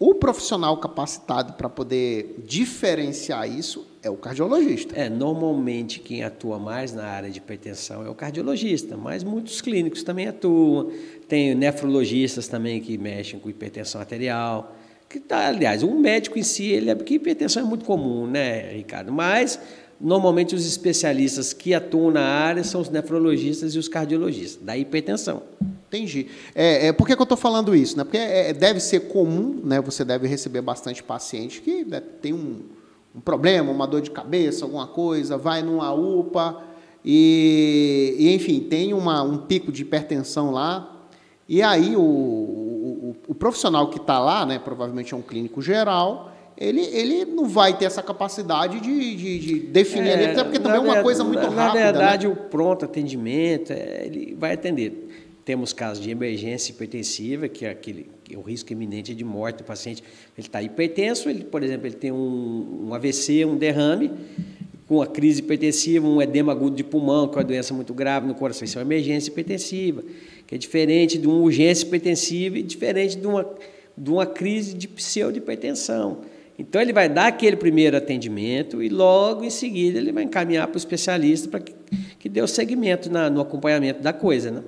O profissional capacitado para poder diferenciar isso é o cardiologista. É, normalmente quem atua mais na área de hipertensão é o cardiologista, mas muitos clínicos também atuam. Tem nefrologistas também que mexem com hipertensão arterial. Que tá, aliás, o médico em si, ele é porque hipertensão é muito comum, né, Ricardo? Mas normalmente os especialistas que atuam na área são os nefrologistas e os cardiologistas da hipertensão. Entendi. É, é, por que, que eu estou falando isso? Né? Porque é, deve ser comum, né? você deve receber bastante paciente que né, tem um, um, problema, uma dor de cabeça, alguma coisa, vai numa UPA e, e enfim, tem uma, um pico de hipertensão lá. E aí o, o, o profissional que está lá, né, provavelmente é um clínico geral, ele, ele não vai ter essa capacidade de, de, de definir é, ali, até porque também é uma coisa muito na, rápida. Na verdade, né? o pronto atendimento, é, ele vai atender. Temos casos de emergência hipertensiva, que é aquele que é o risco iminente de morte do paciente. Ele está hipertenso, ele, por exemplo, ele tem um, um AVC, um derrame, com a crise hipertensiva, um edema agudo de pulmão, que é uma doença muito grave no coração. Isso é uma emergência hipertensiva, que é diferente de uma urgência hipertensiva e diferente de uma, de uma crise de pseudo-hipertensão. Então, ele vai dar aquele primeiro atendimento e logo em seguida ele vai encaminhar para o especialista para que, que dê o segmento na, no acompanhamento da coisa. Né?